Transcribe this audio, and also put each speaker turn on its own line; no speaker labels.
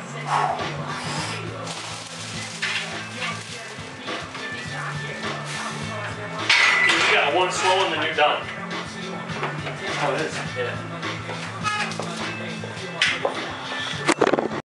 You got one slow and then you're done.
Oh, it is.
Yeah.